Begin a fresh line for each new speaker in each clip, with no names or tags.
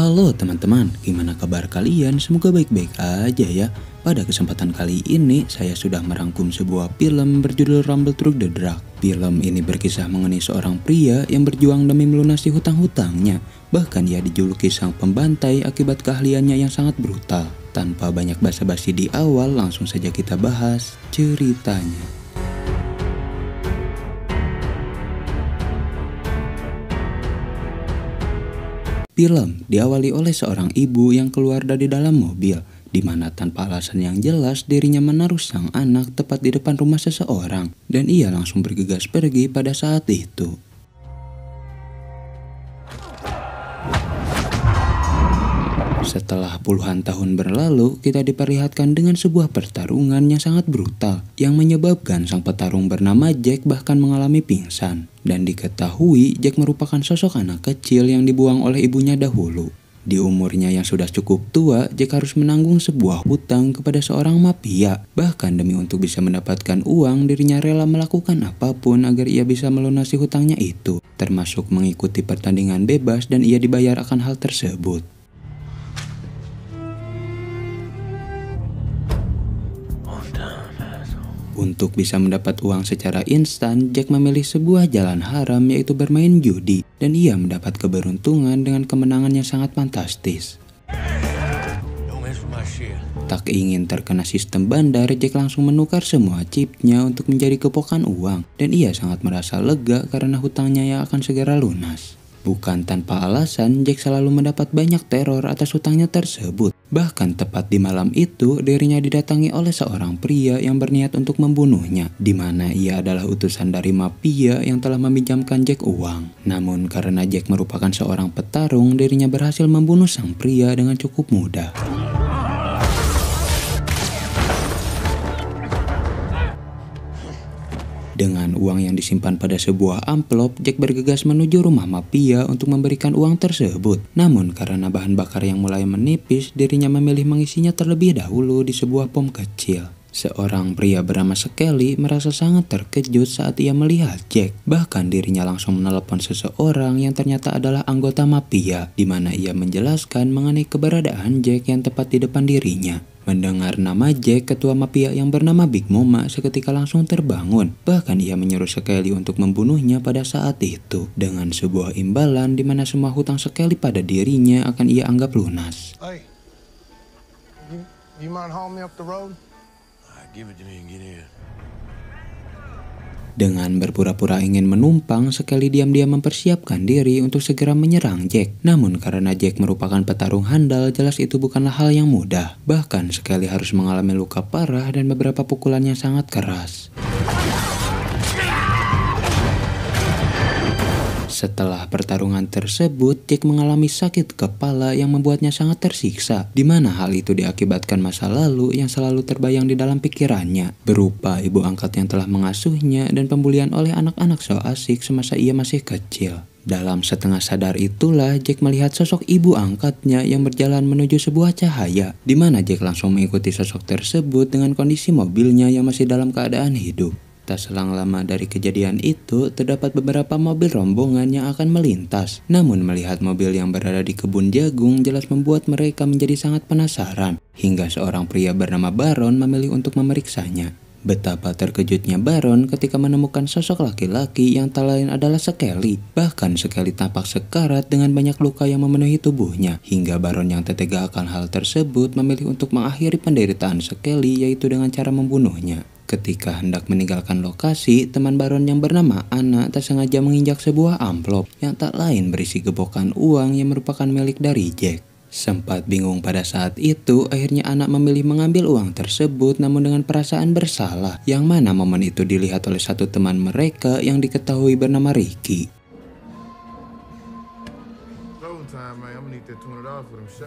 Halo teman-teman, gimana kabar kalian? Semoga baik-baik aja ya. Pada kesempatan kali ini, saya sudah merangkum sebuah film berjudul Rumble Through the Dark. Film ini berkisah mengenai seorang pria yang berjuang demi melunasi hutang-hutangnya. Bahkan ia dijuluki sang pembantai akibat keahliannya yang sangat brutal. Tanpa banyak basa-basi di awal, langsung saja kita bahas ceritanya. Film diawali oleh seorang ibu yang keluar dari dalam mobil, di mana tanpa alasan yang jelas dirinya menaruh sang anak tepat di depan rumah seseorang, dan ia langsung bergegas pergi pada saat itu. Setelah puluhan tahun berlalu, kita diperlihatkan dengan sebuah pertarungan yang sangat brutal yang menyebabkan sang petarung bernama Jack bahkan mengalami pingsan. Dan diketahui Jack merupakan sosok anak kecil yang dibuang oleh ibunya dahulu. Di umurnya yang sudah cukup tua, Jack harus menanggung sebuah hutang kepada seorang mafia. Bahkan demi untuk bisa mendapatkan uang, dirinya rela melakukan apa pun agar ia bisa melunasi hutangnya itu, termasuk mengikuti pertandingan bebas dan ia dibayar akan hal tersebut. Untuk bisa mendapat uang secara instan, Jack memilih sebuah jalan haram yaitu bermain judi dan ia mendapat keberuntungan dengan kemenangan yang sangat fantastis. Tak ingin terkena sistem bandar, Jack langsung menukar semua chipnya untuk menjadi kepokan uang dan ia sangat merasa lega karena hutangnya yang akan segera lunas. Bukan tanpa alasan, Jack selalu mendapat banyak teror atas hutangnya tersebut. Bahkan tepat di malam itu, dirinya didatangi oleh seorang pria yang berniat untuk membunuhnya, di mana ia adalah utusan dari mafia yang telah meminjamkan Jack uang. Namun karena Jack merupakan seorang petarung, dirinya berhasil membunuh sang pria dengan cukup mudah. Dengan uang yang disimpan pada sebuah amplop, Jack bergegas menuju rumah mafia untuk memberikan uang tersebut. Namun karena bahan bakar yang mulai menipis, dirinya memilih mengisinya terlebih dahulu di sebuah pom kecil. Seorang pria bernama Skelly merasa sangat terkejut saat ia melihat Jack. Bahkan dirinya langsung menelepon seseorang yang ternyata adalah anggota mafia, di mana ia menjelaskan mengenai keberadaan Jack yang tepat di depan dirinya. Mendengar nama Jack, ketua mafia yang bernama Big Mama seketika langsung terbangun. Bahkan ia menyuruh Sekeli untuk membunuhnya pada saat itu. Dengan sebuah imbalan di mana semua hutang Sekeli pada dirinya akan ia anggap lunas. Hey, you, you mind me up the road? give it to me and get in. Dengan berpura-pura ingin menumpang, sekali diam-diam mempersiapkan diri untuk segera menyerang Jack. Namun karena Jack merupakan petarung handal, jelas itu bukanlah hal yang mudah. Bahkan sekali harus mengalami luka parah dan beberapa pukulan yang sangat keras. Setelah pertarungan tersebut, Jack mengalami sakit kepala yang membuatnya sangat tersiksa, di mana hal itu diakibatkan masa lalu yang selalu terbayang di dalam pikirannya, berupa ibu angkat yang telah mengasuhnya dan pembulian oleh anak-anak so asik semasa ia masih kecil. Dalam setengah sadar itulah Jack melihat sosok ibu angkatnya yang berjalan menuju sebuah cahaya, di mana Jack langsung mengikuti sosok tersebut dengan kondisi mobilnya yang masih dalam keadaan hidup. Tak selang lama dari kejadian itu, terdapat beberapa mobil rombongan yang akan melintas. Namun melihat mobil yang berada di kebun jagung jelas membuat mereka menjadi sangat penasaran. Hingga seorang pria bernama Baron memilih untuk memeriksanya. Betapa terkejutnya Baron ketika menemukan sosok laki-laki yang tak lain adalah Sekeli. Bahkan Sekeli tampak sekarat dengan banyak luka yang memenuhi tubuhnya. Hingga Baron yang tertega akan hal tersebut memilih untuk mengakhiri penderitaan Sekeli yaitu dengan cara membunuhnya. Ketika hendak meninggalkan lokasi, teman Baron yang bernama Ana tak sengaja menginjak sebuah amplop yang tak lain berisi gebokan uang yang merupakan milik dari Jack. Sempat bingung pada saat itu, akhirnya anak memilih mengambil uang tersebut namun dengan perasaan bersalah, yang mana momen itu dilihat oleh satu teman mereka yang diketahui bernama Ricky.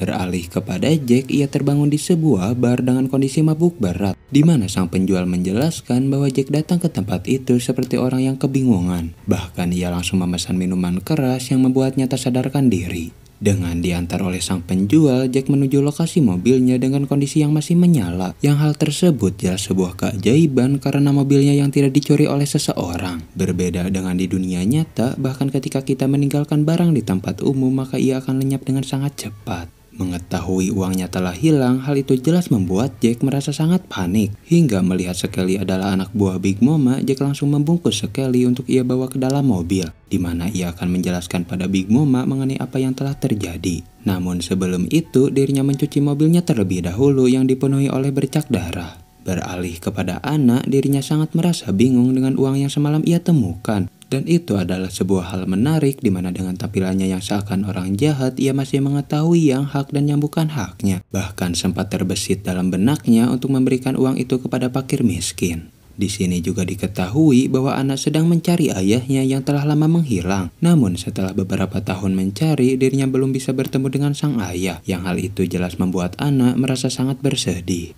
Beralih kepada Jack, ia terbangun di sebuah bar dengan kondisi mabuk berat, di mana sang penjual menjelaskan bahwa Jack datang ke tempat itu seperti orang yang kebingungan. Bahkan ia langsung memesan minuman keras yang membuatnya tak sadarkan diri. Dengan diantar oleh sang penjual, Jack menuju lokasi mobilnya dengan kondisi yang masih menyala. Yang hal tersebut jelas sebuah keajaiban karena mobilnya yang tidak dicuri oleh seseorang. Berbeda dengan di dunia nyata, bahkan ketika kita meninggalkan barang di tempat umum, maka ia akan lenyap dengan sangat cepat. Mengetahui uangnya telah hilang, hal itu jelas membuat Jack merasa sangat panik. Hingga melihat Skelly adalah anak buah Big Mama, Jack langsung membungkus Skelly untuk ia bawa ke dalam mobil, di mana ia akan menjelaskan pada Big Mama mengenai apa yang telah terjadi. Namun sebelum itu, dirinya mencuci mobilnya terlebih dahulu yang dipenuhi oleh bercak darah. Beralih kepada anak, dirinya sangat merasa bingung dengan uang yang semalam ia temukan. Dan itu adalah sebuah hal menarik di mana dengan tampilannya yang seakan orang jahat, ia masih mengetahui yang hak dan yang bukan haknya. Bahkan sempat terbesit dalam benaknya untuk memberikan uang itu kepada pakir miskin. Di sini juga diketahui bahwa anak sedang mencari ayahnya yang telah lama menghilang. Namun setelah beberapa tahun mencari, dirinya belum bisa bertemu dengan sang ayah. Yang hal itu jelas membuat anak merasa sangat bersedih.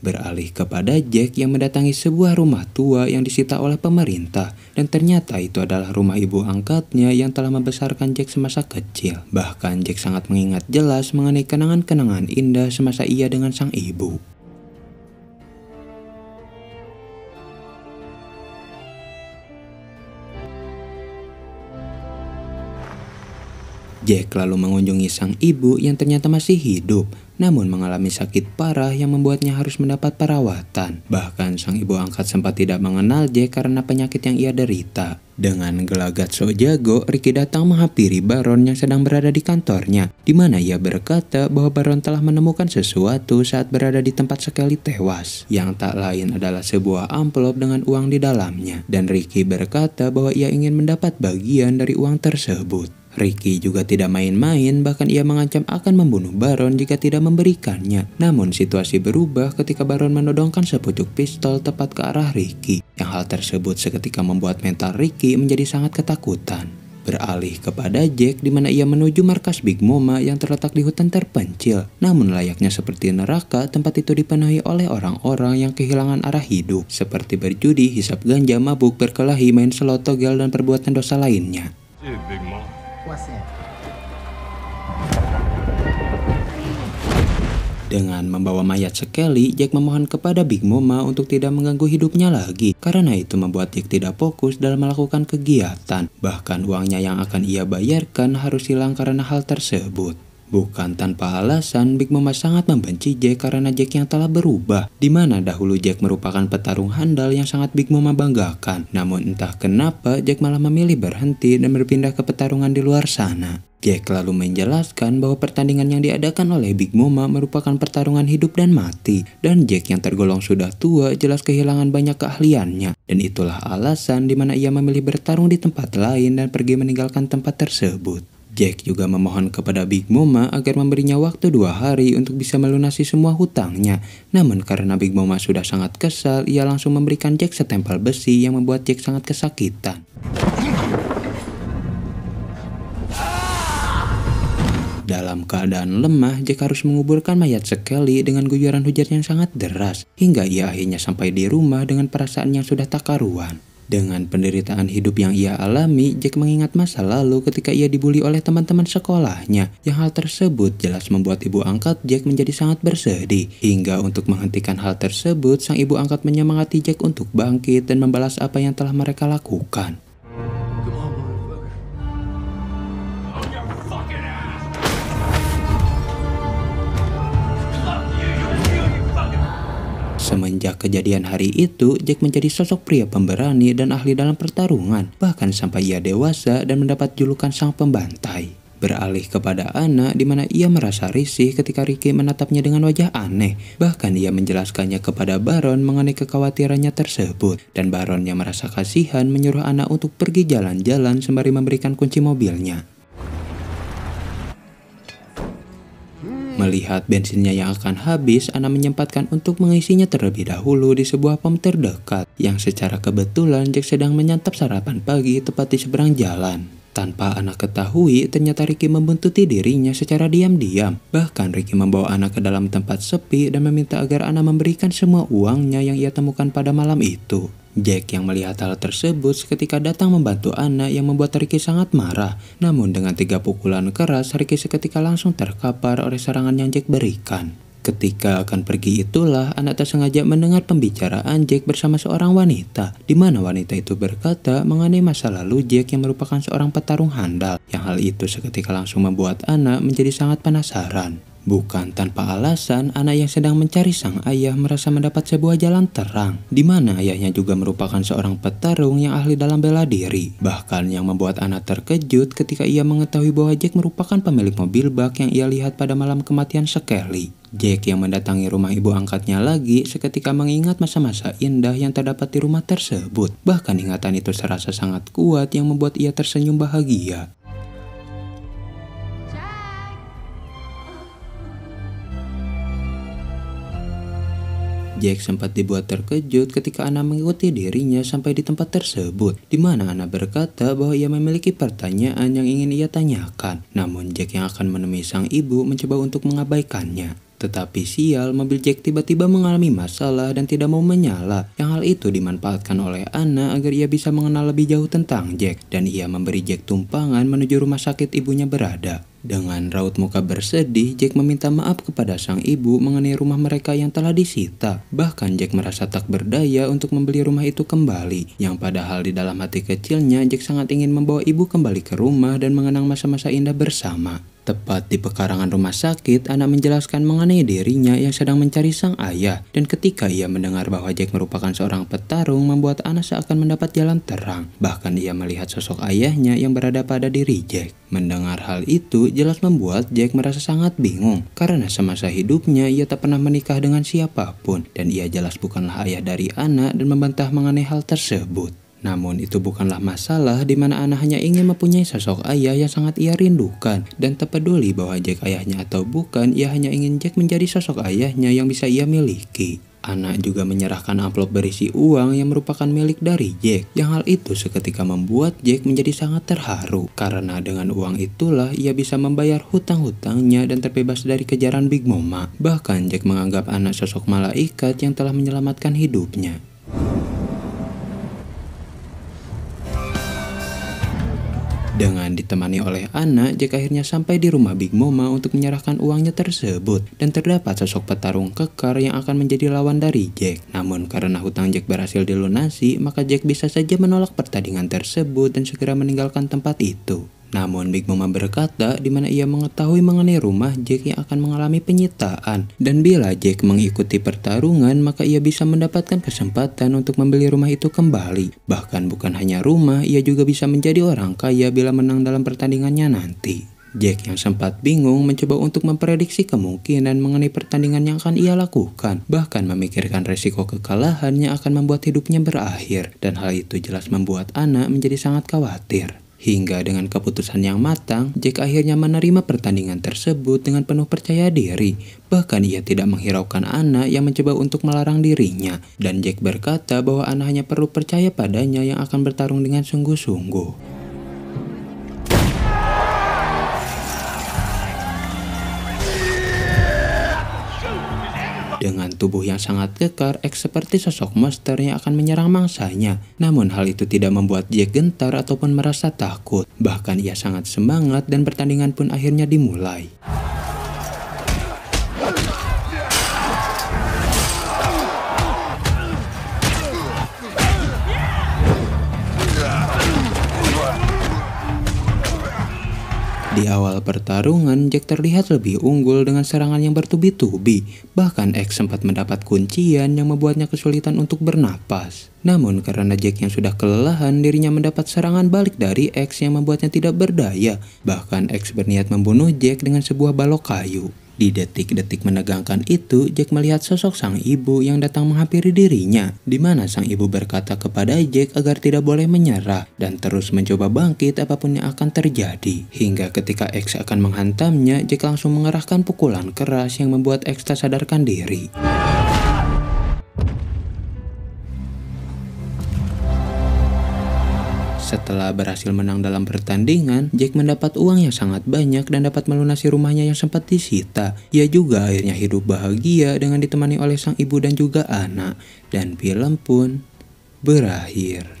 Beralih kepada Jack yang mendatangi sebuah rumah tua yang disita oleh pemerintah dan ternyata itu adalah rumah ibu angkatnya yang telah membesarkan Jack semasa kecil. Bahkan Jack sangat mengingat jelas mengenai kenangan-kenangan indah semasa ia dengan sang ibu. Jack lalu mengunjungi sang ibu yang ternyata masih hidup namun mengalami sakit parah yang membuatnya harus mendapat perawatan. Bahkan sang ibu angkat sempat tidak mengenal Jack karena penyakit yang ia derita. Dengan gelagat so jago, Ricky datang menghampiri Baron yang sedang berada di kantornya, di mana ia berkata bahwa Baron telah menemukan sesuatu saat berada di tempat sekali tewas, yang tak lain adalah sebuah amplop dengan uang di dalamnya. Dan Ricky berkata bahwa ia ingin mendapat bagian dari uang tersebut. Ricky juga tidak main-main, bahkan ia mengancam akan membunuh Baron jika tidak memberikannya. Namun situasi berubah ketika Baron menodongkan sepucuk pistol tepat ke arah Ricky. Yang hal tersebut seketika membuat mental Ricky menjadi sangat ketakutan. Beralih kepada Jack di mana ia menuju markas Big Mama yang terletak di hutan terpencil. Namun layaknya seperti neraka, tempat itu dipenuhi oleh orang-orang yang kehilangan arah hidup. Seperti berjudi, hisap ganja, mabuk, berkelahi, main slot, togel, dan perbuatan dosa lainnya. Dengan membawa mayat sekali, Jack memohon kepada Big Mama untuk tidak mengganggu hidupnya lagi. Karena itu membuat Jack tidak fokus dalam melakukan kegiatan. Bahkan uangnya yang akan ia bayarkan harus hilang karena hal tersebut. Bukan tanpa alasan, Big Mama sangat membenci Jack karena Jack yang telah berubah. Di mana dahulu Jack merupakan petarung handal yang sangat Big Mama banggakan. Namun entah kenapa Jack malah memilih berhenti dan berpindah ke pertarungan di luar sana. Jack lalu menjelaskan bahwa pertandingan yang diadakan oleh Big Mama merupakan pertarungan hidup dan mati, dan Jack yang tergolong sudah tua jelas kehilangan banyak keahliannya, dan itulah alasan di mana ia memilih bertarung di tempat lain dan pergi meninggalkan tempat tersebut. Jack juga memohon kepada Big Mama agar memberinya waktu dua hari untuk bisa melunasi semua hutangnya. Namun karena Big Mama sudah sangat kesal, ia langsung memberikan Jack setempel besi yang membuat Jack sangat kesakitan. Dalam keadaan lemah, Jack harus menguburkan mayat sekali dengan guyuran hujan yang sangat deras, hingga ia akhirnya sampai di rumah dengan perasaan yang sudah tak karuan. Dengan penderitaan hidup yang ia alami, Jack mengingat masa lalu ketika ia dibully oleh teman-teman sekolahnya. Yang hal tersebut jelas membuat ibu angkat Jack menjadi sangat bersedih. Hingga untuk menghentikan hal tersebut, sang ibu angkat menyemangati Jack untuk bangkit dan membalas apa yang telah mereka lakukan. Semenjak kejadian hari itu, Jack menjadi sosok pria pemberani dan ahli dalam pertarungan, bahkan sampai ia dewasa dan mendapat julukan sang pembantai. Beralih kepada Ana di mana ia merasa risih ketika Ricky menatapnya dengan wajah aneh. Bahkan ia menjelaskannya kepada Baron mengenai kekhawatirannya tersebut. Dan Baron yang merasa kasihan menyuruh Ana untuk pergi jalan-jalan sembari memberikan kunci mobilnya. Melihat bensinnya yang akan habis, Ana menyempatkan untuk mengisinya terlebih dahulu di sebuah pom terdekat, yang secara kebetulan Jack sedang menyantap sarapan pagi tepat di seberang jalan. Tanpa anak ketahui, ternyata Ricky membuntuti dirinya secara diam-diam. Bahkan Ricky membawa anak ke dalam tempat sepi dan meminta agar Ana memberikan semua uangnya yang ia temukan pada malam itu. Jack yang melihat hal tersebut seketika datang membantu Ana yang membuat Ricky sangat marah. Namun dengan tiga pukulan keras, Ricky seketika langsung terkapar oleh serangan yang Jack berikan. Ketika akan pergi itulah anak tak sengaja mendengar pembicaraan Jack bersama seorang wanita, di mana wanita itu berkata mengenai masa lalu Jack yang merupakan seorang petarung handal, yang hal itu seketika langsung membuat anak menjadi sangat penasaran. Bukan tanpa alasan, anak yang sedang mencari sang ayah merasa mendapat sebuah jalan terang, di mana ayahnya juga merupakan seorang petarung yang ahli dalam bela diri. Bahkan yang membuat anak terkejut ketika ia mengetahui bahwa Jack merupakan pemilik mobil bak yang ia lihat pada malam kematian Skelly. Jack yang mendatangi rumah ibu angkatnya lagi seketika mengingat masa-masa indah yang terdapat di rumah tersebut. Bahkan ingatan itu serasa sangat kuat yang membuat ia tersenyum bahagia. Jack sempat dibuat terkejut ketika Ana mengikuti dirinya sampai di tempat tersebut, di mana Ana berkata bahwa ia memiliki pertanyaan yang ingin ia tanyakan. Namun Jack yang akan menemui sang ibu mencoba untuk mengabaikannya. Tetapi sial, mobil Jack tiba-tiba mengalami masalah dan tidak mau menyala. Yang hal itu dimanfaatkan oleh Anna agar ia bisa mengenal lebih jauh tentang Jack. Dan ia memberi Jack tumpangan menuju rumah sakit ibunya berada. Dengan raut muka bersedih, Jack meminta maaf kepada sang ibu mengenai rumah mereka yang telah disita. Bahkan Jack merasa tak berdaya untuk membeli rumah itu kembali, yang padahal di dalam hati kecilnya Jack sangat ingin membawa ibu kembali ke rumah dan mengenang masa-masa indah bersama. Tepat di pekarangan rumah sakit, anak menjelaskan mengenai dirinya yang sedang mencari sang ayah. Dan ketika ia mendengar bahwa Jack merupakan seorang petarung, membuat anak seakan mendapat jalan terang. Bahkan ia melihat sosok ayahnya yang berada pada diri Jack. Mendengar hal itu, jelas membuat Jack merasa sangat bingung. Karena semasa hidupnya, ia tak pernah menikah dengan siapa pun. Dan ia jelas bukanlah ayah dari anak dan membantah mengenai hal tersebut. Namun itu bukanlah masalah di mana Ana hanya ingin mempunyai sosok ayah yang sangat ia rindukan dan tak peduli bahwa Jack ayahnya atau bukan, ia hanya ingin Jack menjadi sosok ayahnya yang bisa ia miliki. Anak juga menyerahkan amplop berisi uang yang merupakan milik dari Jack. Yang hal itu seketika membuat Jack menjadi sangat terharu. Karena dengan uang itulah ia bisa membayar hutang-hutangnya dan terbebas dari kejaran Big Mama. Bahkan Jack menganggap anak sosok malaikat yang telah menyelamatkan hidupnya. Dengan ditemani oleh Anna, Jack akhirnya sampai di rumah Big Mama untuk menyerahkan uangnya tersebut dan terdapat sosok petarung kekar yang akan menjadi lawan dari Jack. Namun karena hutang Jack berhasil dilunasi, maka Jack bisa saja menolak pertandingan tersebut dan segera meninggalkan tempat itu. Namun Big Mama berkata di mana ia mengetahui mengenai rumah Jack yang akan mengalami penyitaan dan bila Jack mengikuti pertarungan maka ia bisa mendapatkan kesempatan untuk membeli rumah itu kembali. Bahkan bukan hanya rumah, ia juga bisa menjadi orang kaya bila menang dalam pertandingannya nanti. Jack yang sempat bingung mencoba untuk memprediksi kemungkinan mengenai pertandingan yang akan ia lakukan, bahkan memikirkan resiko kekalahan yang akan membuat hidupnya berakhir, dan hal itu jelas membuat anak menjadi sangat khawatir. Hingga dengan keputusan yang matang, Jack akhirnya menerima pertandingan tersebut dengan penuh percaya diri. Bahkan ia tidak menghiraukan Anna yang mencoba untuk melarang dirinya. Dan Jack berkata bahwa Anna hanya perlu percaya padanya yang akan bertarung dengan sungguh-sungguh. Tubuh yang sangat kekar, X seperti sosok monster yang akan menyerang mangsanya. Namun hal itu tidak membuat Jack gentar ataupun merasa takut. Bahkan ia sangat semangat dan pertandingan pun akhirnya dimulai. Di awal pertarungan, Jack terlihat lebih unggul dengan serangan yang bertubi-tubi. Bahkan X sempat mendapat kuncian yang membuatnya kesulitan untuk bernapas. Namun karena Jack yang sudah kelelahan, dirinya mendapat serangan balik dari X yang membuatnya tidak berdaya. Bahkan X berniat membunuh Jack dengan sebuah balok kayu. Di detik-detik menegangkan itu, Jack melihat sosok sang ibu yang datang menghampiri dirinya, di mana sang ibu berkata kepada Jack agar tidak boleh menyerah dan terus mencoba bangkit apa pun yang akan terjadi. Hingga ketika X akan menghantamnya, Jack langsung mengerahkan pukulan keras yang membuat X tak sadarkan diri. Setelah berhasil menang dalam pertandingan, Jack mendapat uang yang sangat banyak dan dapat melunasi rumahnya yang sempat disita. Ia juga akhirnya hidup bahagia dengan ditemani oleh sang ibu dan juga anak. Dan film pun berakhir.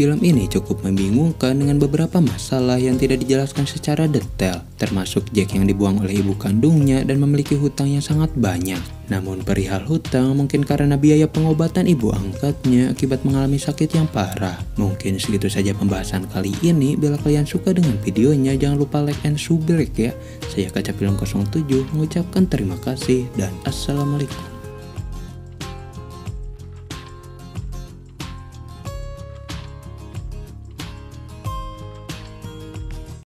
Film ini cukup membingungkan dengan beberapa masalah yang tidak dijelaskan secara detail, termasuk Jack yang dibuang oleh ibu kandungnya dan memiliki hutang yang sangat banyak. Namun perihal hutang mungkin karena biaya pengobatan ibu angkatnya akibat mengalami sakit yang parah. Mungkin segitu saja pembahasan kali ini. Bila kalian suka dengan videonya jangan lupa like and subscribe ya. Saya Kaca Film 07 mengucapkan terima kasih dan assalamualaikum.